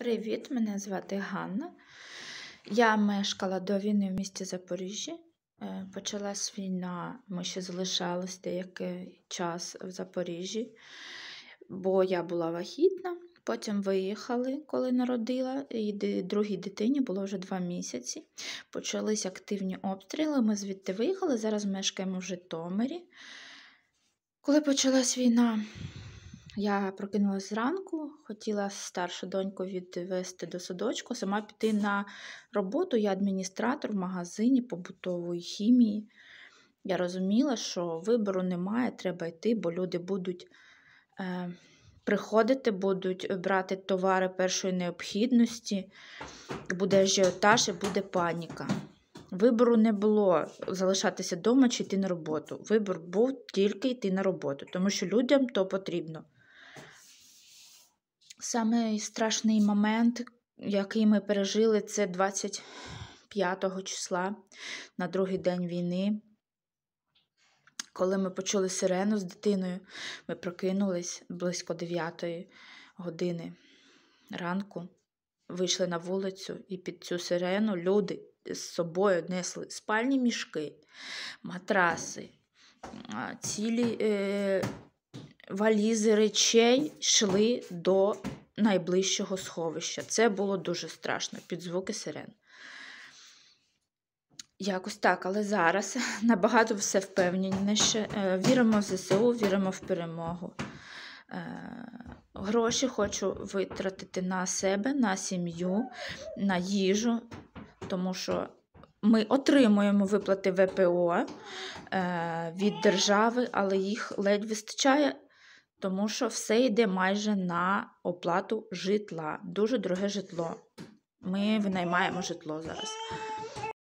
Привіт, мене звати Ганна. Я мешкала до війни в місті Запоріжжі. Е, Почалась війна, ми ще залишались деякий час в Запоріжжі, бо я була вагітна. Потім виїхали, коли народила, і другій дитині було вже два місяці. Почались активні обстріли. Ми звідти виїхали. Зараз мешкаємо в Житомирі. Коли почалась війна, я прокинулась зранку, хотіла старшу доньку відвести до садочку, сама піти на роботу. Я адміністратор в магазині побутової хімії. Я розуміла, що вибору немає, треба йти, бо люди будуть е, приходити, будуть брати товари першої необхідності, буде ажіотаж і буде паніка. Вибору не було залишатися вдома чи йти на роботу. Вибор був тільки йти на роботу, тому що людям то потрібно. Саме страшний момент, який ми пережили, це 25 числа на другий день війни. Коли ми почули сирену з дитиною, ми прокинулись близько 9 години ранку, вийшли на вулицю, і під цю сирену люди з собою несли спальні мішки, матраси, цілі е, валізи речей йшли до найближчого сховища. Це було дуже страшно під звуки сирен. Якось так, але зараз набагато все впевненіше. Е, Віримо в ЗСУ, віримо в перемогу. Е, Гроші хочу витратити на себе, на сім'ю, на їжу, тому що ми отримуємо виплати ВПО е, від держави, але їх ледь вистачає, тому що все йде майже на оплату житла. Дуже дороге житло. Ми винаймаємо житло зараз.